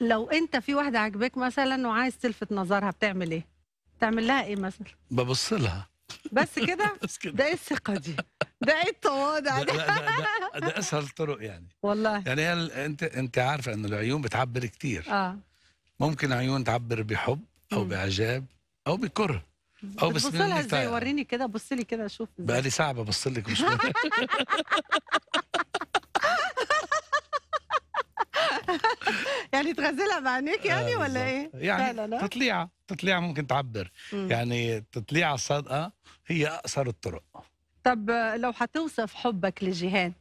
لو انت في واحدة عاجباك مثلا وعايز تلفت نظرها بتعمل إيه؟ تعمل لها إيه مثلا؟ ببص لها. بس كده؟ بس كده. ده إيه الثقة دي؟ ده إيه التواضع ده, ده؟ ده, ده, ده, ده أسهل طرق يعني. والله. يعني هي انت انت عارفة انه العيون بتعبر كتير. آه. ممكن عيون تعبر بحب أو. بإعجاب أو بكره أو بس لها إزاي؟ وريني كده بص لي كده إزاي. بقى لي ساعة ببص لك مش يعني تغزلها بعينيك يعني آه، ولا. إيه؟ يعني فعلا آه؟ تطليعه تطليعه ممكن تعبر. مم. يعني التطليعه الصادقه هي أقصر الطرق. طب آه، لو هتوصف حبك لجيهان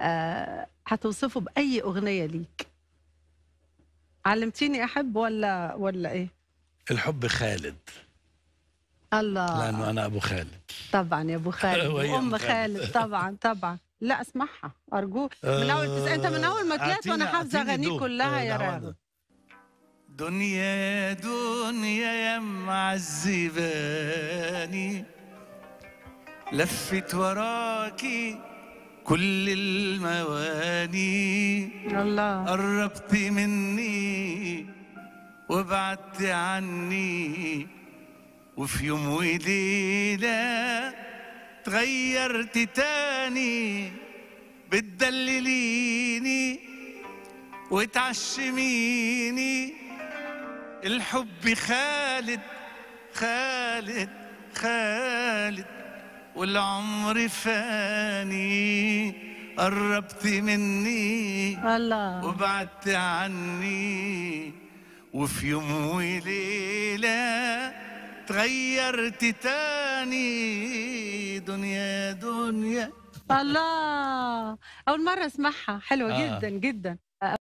آه، هتوصفه بأي أغنية ليك؟ علمتيني أحب ولا ولا إيه؟ الحب خالد. الله. لأنه أنا أبو خالد. طبعا يا أبو خالد. وام خالد. طبعا طبعا. لا اسمعها. أرجوك. من أول تس... أنت من أول ما طلعت وأنا حافظة اغانيه. كلها آه، يا دعوة راغب دنيا دنيا يا معذباني. لفت وراكي كل المواني. الله. قربت مني وبعدت عني. وفي يوم وليلة تغيرت تاني بتدلليني وتعشميني. الحب خالد خالد خالد والعمر فاني. قربت مني الله. وبعدت عني. وفي يوم وليلة تغيرت تاني. دنيا دنيا. الله. أول مرة أسمعها. حلوة آه. جدا جدا.